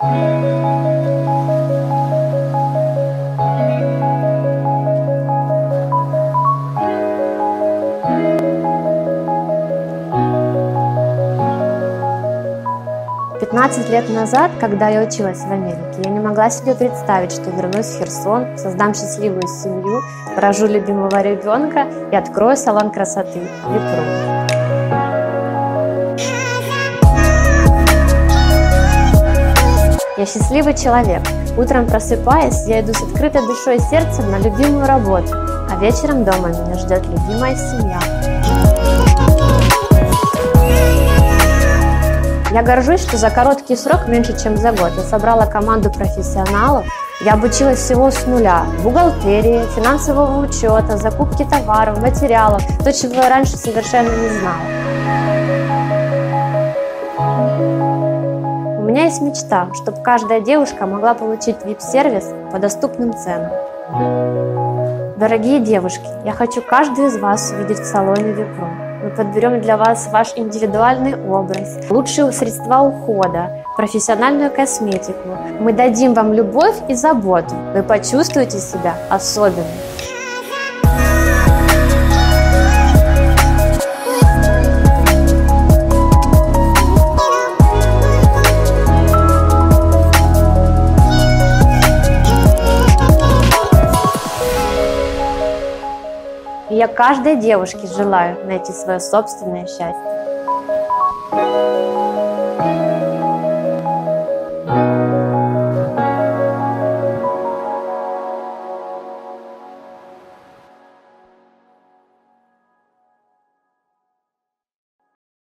15 лет назад, когда я училась в Америке, я не могла себе представить, что вернусь в Херсон, создам счастливую семью, рожу любимого ребенка и открою салон красоты Випру. Я счастливый человек. Утром просыпаясь, я иду с открытой душой и сердцем на любимую работу, а вечером дома меня ждет любимая семья. Я горжусь, что за короткий срок, меньше чем за год, я собрала команду профессионалов. Я обучилась всего с нуля. Бухгалтерии, финансового учета, закупки товаров, материалов. То, чего я раньше совершенно не знала. Есть мечта, чтобы каждая девушка могла получить VIP-сервис по доступным ценам. Дорогие девушки, я хочу каждую из вас увидеть в салоне Випро. Мы подберем для вас ваш индивидуальный образ, лучшие средства ухода, профессиональную косметику. Мы дадим вам любовь и заботу. Вы почувствуете себя особенным. Я каждой девушке желаю найти свое собственное счастье.